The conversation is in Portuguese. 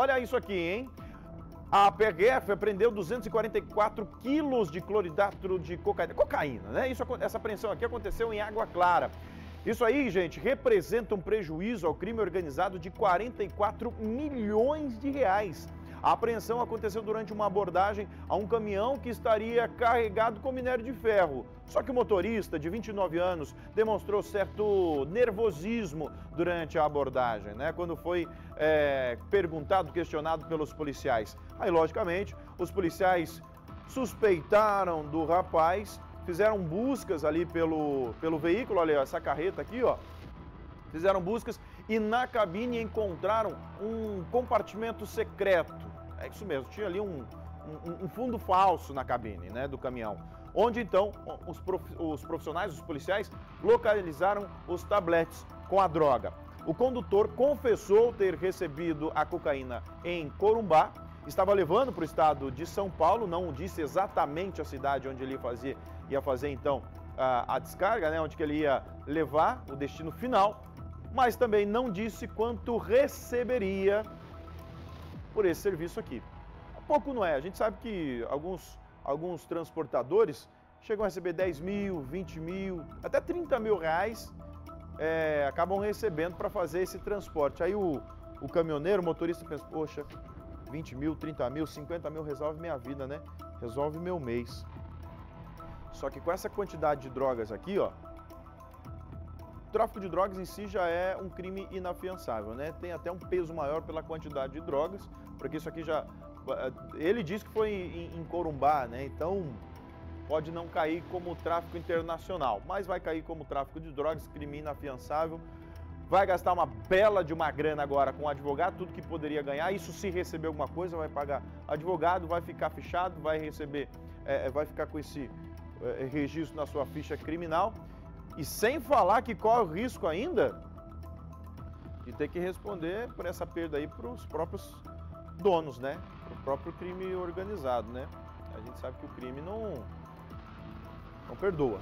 Olha isso aqui, hein? A PRF apreendeu 244 quilos de cloridato de cocaína. Cocaína, né? Isso, essa apreensão aqui aconteceu em Água Clara. Isso aí, gente, representa um prejuízo ao crime organizado de 44 milhões de reais. A apreensão aconteceu durante uma abordagem a um caminhão que estaria carregado com minério de ferro. Só que o motorista, de 29 anos, demonstrou certo nervosismo durante a abordagem, né? Quando foi é, perguntado, questionado pelos policiais. Aí, logicamente, os policiais suspeitaram do rapaz, fizeram buscas ali pelo, pelo veículo, olha essa carreta aqui, ó. Fizeram buscas e na cabine encontraram um compartimento secreto. É isso mesmo, tinha ali um, um, um fundo falso na cabine né, do caminhão, onde então os, prof, os profissionais, os policiais, localizaram os tabletes com a droga. O condutor confessou ter recebido a cocaína em Corumbá, estava levando para o estado de São Paulo, não disse exatamente a cidade onde ele ia fazer então a, a descarga, né, onde que ele ia levar o destino final, mas também não disse quanto receberia por esse serviço aqui. Pouco não é, a gente sabe que alguns, alguns transportadores chegam a receber 10 mil, 20 mil, até 30 mil reais é, acabam recebendo para fazer esse transporte. Aí o, o caminhoneiro, o motorista pensa, poxa, 20 mil, 30 mil, 50 mil resolve minha vida, né? Resolve meu mês. Só que com essa quantidade de drogas aqui, ó, o tráfico de drogas em si já é um crime inafiançável, né? Tem até um peso maior pela quantidade de drogas, porque isso aqui já. Eh, ele diz que foi em, em Corumbá, né? Então pode não cair como tráfico internacional, mas vai cair como tráfico de drogas, crime inafiançável. Vai gastar uma bela de uma grana agora com o advogado, tudo que poderia ganhar. Isso se receber alguma coisa, vai pagar advogado, vai ficar fichado, vai receber, é, vai ficar com esse é, registro na sua ficha criminal. E sem falar que corre o risco ainda de ter que responder por essa perda aí para os próprios donos, né? Para o próprio crime organizado, né? A gente sabe que o crime não, não perdoa.